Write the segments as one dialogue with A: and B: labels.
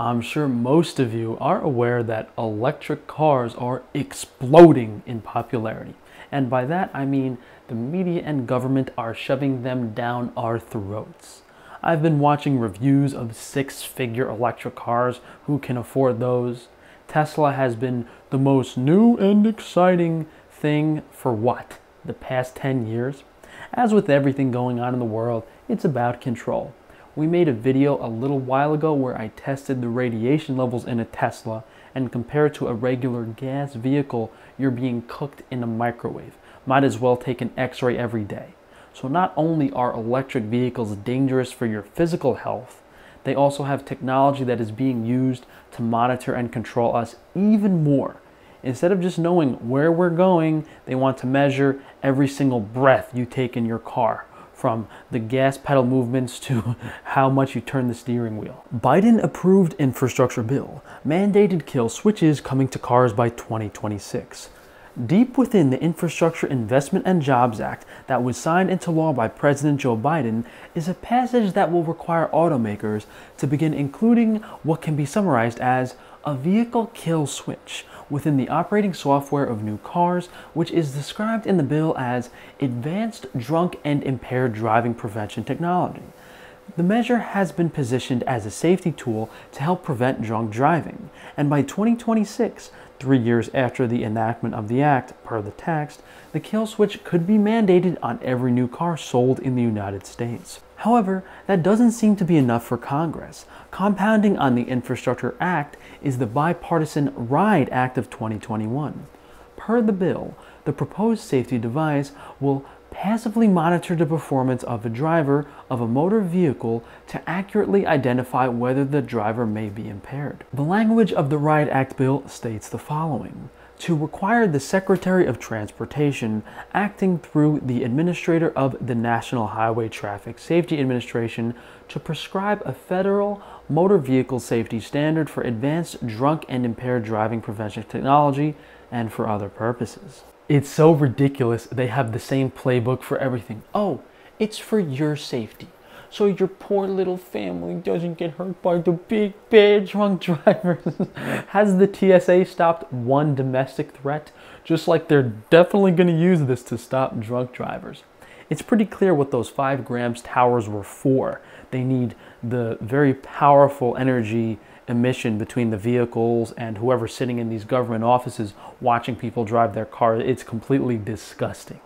A: I'm sure most of you are aware that electric cars are exploding in popularity. And by that I mean the media and government are shoving them down our throats. I've been watching reviews of six figure electric cars. Who can afford those? Tesla has been the most new and exciting thing for what? The past 10 years? As with everything going on in the world, it's about control. We made a video a little while ago where I tested the radiation levels in a Tesla and compared to a regular gas vehicle, you're being cooked in a microwave. Might as well take an x-ray every day. So not only are electric vehicles dangerous for your physical health, they also have technology that is being used to monitor and control us even more. Instead of just knowing where we're going, they want to measure every single breath you take in your car from the gas pedal movements to how much you turn the steering wheel. Biden approved infrastructure bill, mandated kill switches coming to cars by 2026. Deep within the Infrastructure Investment and Jobs Act that was signed into law by President Joe Biden is a passage that will require automakers to begin including what can be summarized as a vehicle kill switch within the operating software of new cars, which is described in the bill as advanced drunk and impaired driving prevention technology. The measure has been positioned as a safety tool to help prevent drunk driving, and by 2026, three years after the enactment of the act, per the text, the kill switch could be mandated on every new car sold in the United States. However, that doesn't seem to be enough for Congress. Compounding on the Infrastructure Act is the bipartisan RIDE Act of 2021. Per the bill, the proposed safety device will passively monitor the performance of a driver of a motor vehicle to accurately identify whether the driver may be impaired. The language of the RIDE Act bill states the following to require the Secretary of Transportation, acting through the Administrator of the National Highway Traffic Safety Administration, to prescribe a federal motor vehicle safety standard for advanced drunk and impaired driving prevention technology and for other purposes. It's so ridiculous they have the same playbook for everything. Oh, it's for your safety so your poor little family doesn't get hurt by the big bad drunk drivers. Has the TSA stopped one domestic threat? Just like they're definitely going to use this to stop drunk drivers. It's pretty clear what those 5 grams towers were for. They need the very powerful energy emission between the vehicles and whoever's sitting in these government offices watching people drive their cars. It's completely disgusting.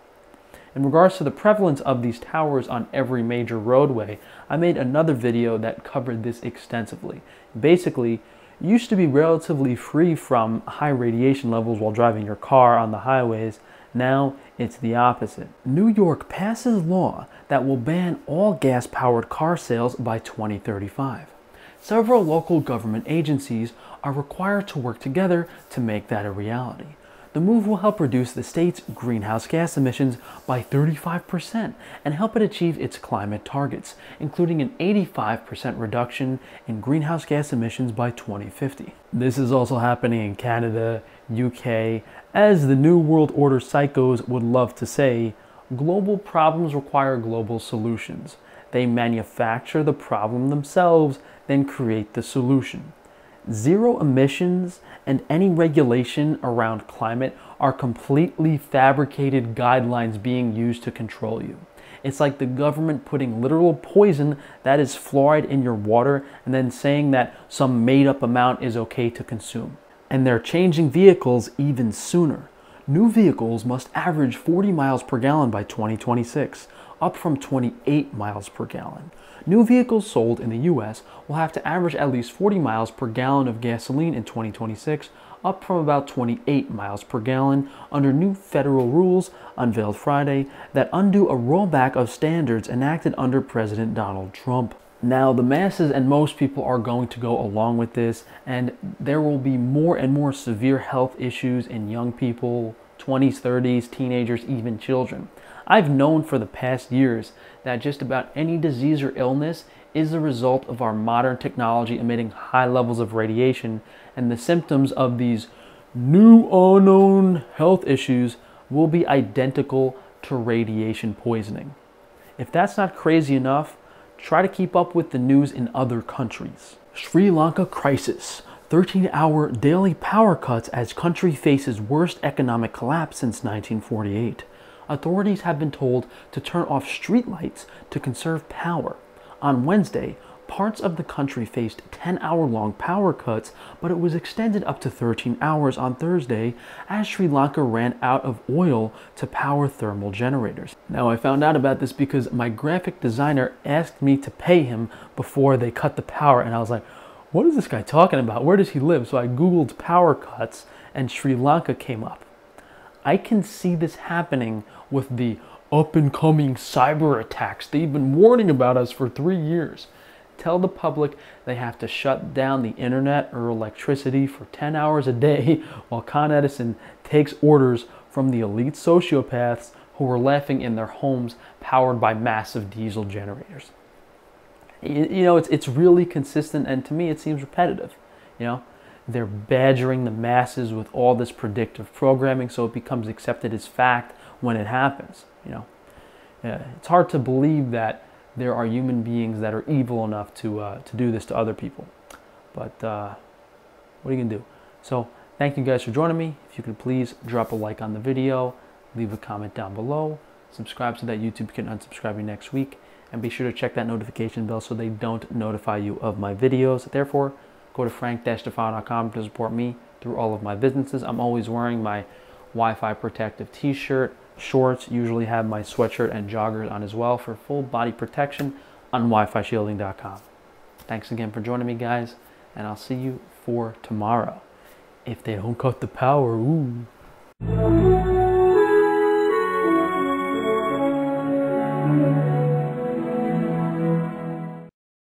A: In regards to the prevalence of these towers on every major roadway, I made another video that covered this extensively. Basically, used to be relatively free from high radiation levels while driving your car on the highways. Now it's the opposite. New York passes law that will ban all gas-powered car sales by 2035. Several local government agencies are required to work together to make that a reality. The move will help reduce the state's greenhouse gas emissions by 35% and help it achieve its climate targets, including an 85% reduction in greenhouse gas emissions by 2050. This is also happening in Canada, UK, as the New World Order psychos would love to say, global problems require global solutions. They manufacture the problem themselves, then create the solution. Zero emissions and any regulation around climate are completely fabricated guidelines being used to control you. It's like the government putting literal poison that is fluoride in your water and then saying that some made up amount is okay to consume. And they're changing vehicles even sooner. New vehicles must average 40 miles per gallon by 2026, up from 28 miles per gallon. New vehicles sold in the US will have to average at least 40 miles per gallon of gasoline in 2026, up from about 28 miles per gallon under new federal rules unveiled Friday that undo a rollback of standards enacted under President Donald Trump. Now, the masses and most people are going to go along with this, and there will be more and more severe health issues in young people, 20s, 30s, teenagers, even children. I've known for the past years that just about any disease or illness is the result of our modern technology emitting high levels of radiation, and the symptoms of these new unknown health issues will be identical to radiation poisoning. If that's not crazy enough, try to keep up with the news in other countries. Sri Lanka crisis. 13 hour daily power cuts as country faces worst economic collapse since 1948. Authorities have been told to turn off streetlights to conserve power. On Wednesday, parts of the country faced 10 hour long power cuts, but it was extended up to 13 hours on Thursday as Sri Lanka ran out of oil to power thermal generators. Now, I found out about this because my graphic designer asked me to pay him before they cut the power, and I was like, what is this guy talking about? Where does he live? So I Googled power cuts, and Sri Lanka came up. I can see this happening with the up and coming cyber attacks they've been warning about us for three years tell the public they have to shut down the internet or electricity for 10 hours a day while Con Edison takes orders from the elite sociopaths who are laughing in their homes powered by massive diesel generators. You, know, it's, it's really consistent and to me it seems repetitive. You know, they're badgering the masses with all this predictive programming so it becomes accepted as fact when it happens. You know, it's hard to believe that there are human beings that are evil enough to, uh, to do this to other people. But uh, what are you to do? So thank you guys for joining me. If you could please drop a like on the video, leave a comment down below, subscribe so that YouTube can unsubscribe you next week, and be sure to check that notification bell so they don't notify you of my videos. Therefore, go to frank-tufano.com to support me through all of my businesses. I'm always wearing my Wi-Fi protective t-shirt, shorts, usually have my sweatshirt and joggers on as well for full body protection on WiFiShielding.com. Thanks again for joining me, guys, and I'll see you for tomorrow. If they don't cut the power, ooh.